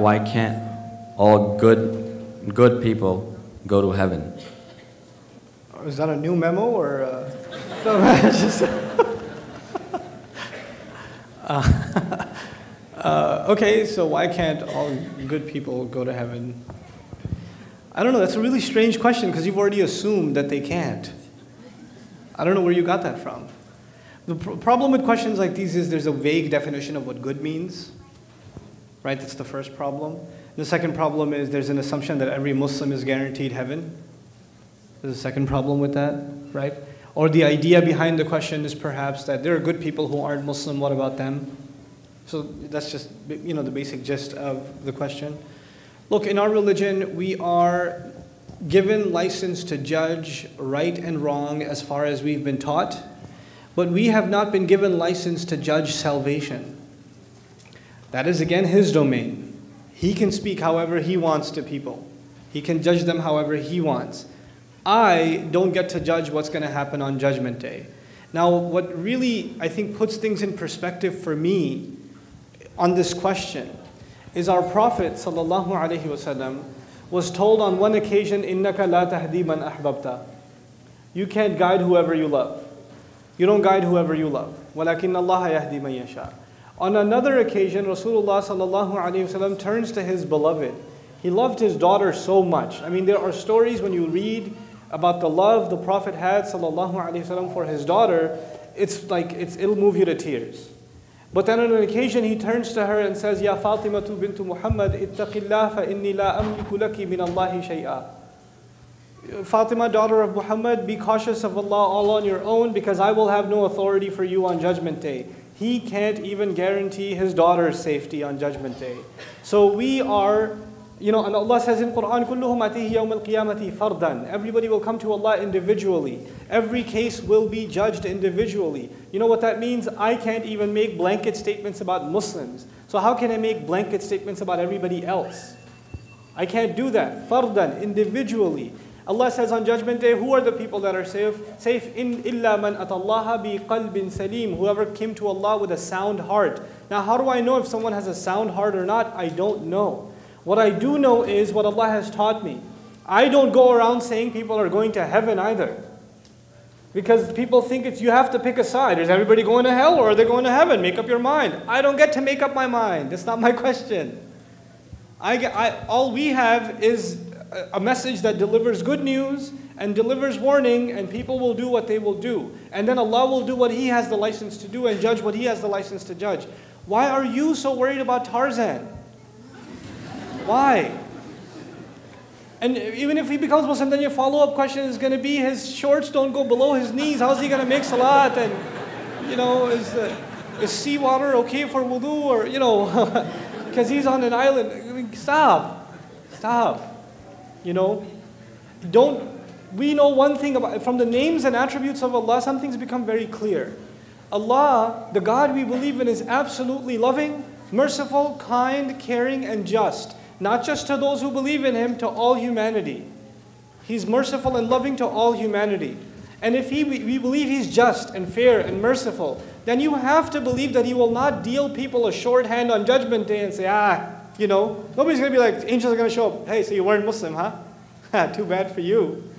Why can't all good, good people go to heaven? Is that a new memo or? Uh, uh, uh, okay, so why can't all good people go to heaven? I don't know. That's a really strange question because you've already assumed that they can't. I don't know where you got that from. The pr- problem with questions like these is there's a vague definition of what good means. Right? That's the first problem. The second problem is there's an assumption that every Muslim is guaranteed heaven. There's a second problem with that, right? Or the idea behind the question is perhaps that there are good people who aren't Muslim, what about them? So that's just you know the basic gist of the question. Look, in our religion, we are given license to judge right and wrong as far as we've been taught, but we have not been given license to judge salvation. That is again his domain. He can speak however he wants to people. He can judge them however he wants. I don't get to judge what's going to happen on Judgment Day. Now, what really I think puts things in perspective for me on this question is our Prophet sallallahu alaihi wasallam was told on one occasion, "Innaka la tahdi man ahbabta." You can't guide whoever you love. You don't guide whoever you love. وَلَكِنَّ اللَّهَ يَهْدِي مَن يَشَاءُ on another occasion, Rasulullah sallallahu turns to his beloved. He loved his daughter so much. I mean, there are stories when you read about the love the Prophet had sallallahu for his daughter. It's like it's, it'll move you to tears. But then on an occasion, he turns to her and says, "Ya Fatima bint Muhammad, ittaqillah fa inni la amliku laki min Allahi shay'a." Fatima, daughter of Muhammad, be cautious of Allah all on your own because I will have no authority for you on Judgment Day. He can't even guarantee his daughter's safety on Judgment Day. So we are, you know, and Allah says in Quran, كُلُّهُمْ أَتِيهِ يَوْمَ الْقِيَامَةِ فَرْدًا Everybody will come to Allah individually. Every case will be judged individually. You know what that means? I can't even make blanket statements about Muslims. So how can I make blanket statements about everybody else? I can't do that. Fardan, individually. Allah says on Judgment Day, who are the people that are safe? Safe in illa man atallaha bi qalbin salim. Whoever came to Allah with a sound heart. Now, how do I know if someone has a sound heart or not? I don't know. What I do know is what Allah has taught me. I don't go around saying people are going to heaven either. Because people think it's you have to pick a side. Is everybody going to hell or are they going to heaven? Make up your mind. I don't get to make up my mind. That's not my question. I, get I, all we have is a message that delivers good news and delivers warning, and people will do what they will do. And then Allah will do what He has the license to do and judge what He has the license to judge. Why are you so worried about Tarzan? Why? And even if he becomes Muslim, then your follow up question is going to be his shorts don't go below his knees. How's he going to make salat? And, you know, is, uh, is seawater okay for wudu? Or, you know, because he's on an island. I mean, stop. Stop. You know, don't we know one thing about from the names and attributes of Allah, some things become very clear. Allah, the God we believe in, is absolutely loving, merciful, kind, caring, and just. Not just to those who believe in Him, to all humanity. He's merciful and loving to all humanity. And if he, we believe He's just and fair and merciful, then you have to believe that He will not deal people a shorthand on Judgment Day and say, ah, you know, nobody's going to be like, angels are going to show up. Hey, so you weren't Muslim, huh? Too bad for you.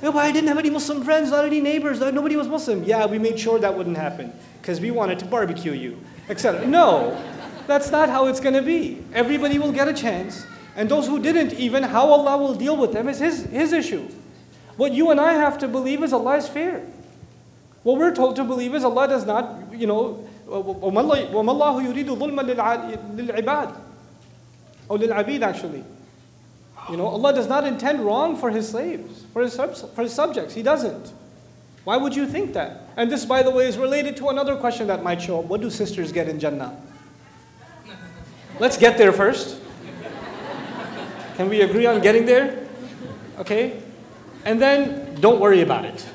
Yeah, but I didn't have any Muslim friends, not any neighbors, nobody was Muslim. Yeah, we made sure that wouldn't happen because we wanted to barbecue you, etc. No, that's not how it's going to be. Everybody will get a chance. And those who didn't, even how Allah will deal with them is his, his issue. What you and I have to believe is Allah is fair. What we're told to believe is Allah does not, you know, وَمَا اللَّهُ يُرِيدُ ظُلْمًا لِلْعِبَادِ or lil abid actually. You know, Allah does not intend wrong for His slaves, for His, for his subjects. He doesn't. Why would you think that? And this, by the way, is related to another question that might show up. What do sisters get in Jannah? Let's get there first. Can we agree on getting there? Okay? And then don't worry about it.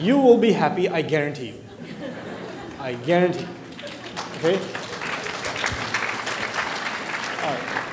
You will be happy, I guarantee you. I guarantee. Okay? All right.